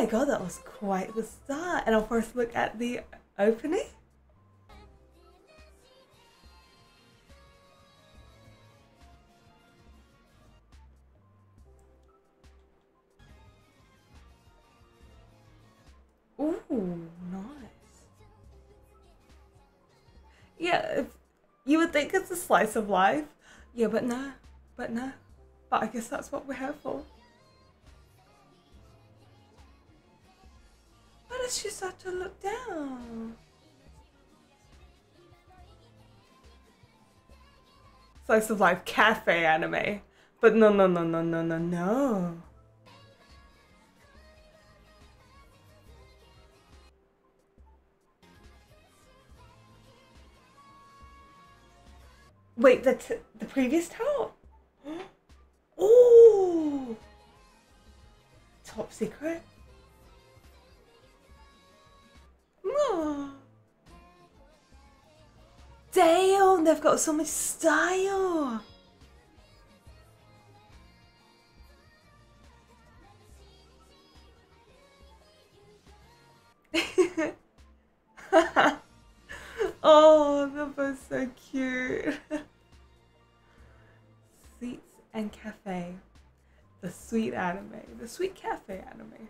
my god, that was quite the start. And I'll first look at the opening. Ooh, nice. Yeah, you would think it's a slice of life. Yeah, but no, but no. But I guess that's what we're here for. Does she start to look down? Slice of life cafe anime. But no, no, no, no, no, no, no. Wait, the t- the previous top? Oh, top secret. Damn, they've got so much style. oh, they're both so cute. Sweets and cafe. The sweet anime. The sweet cafe anime.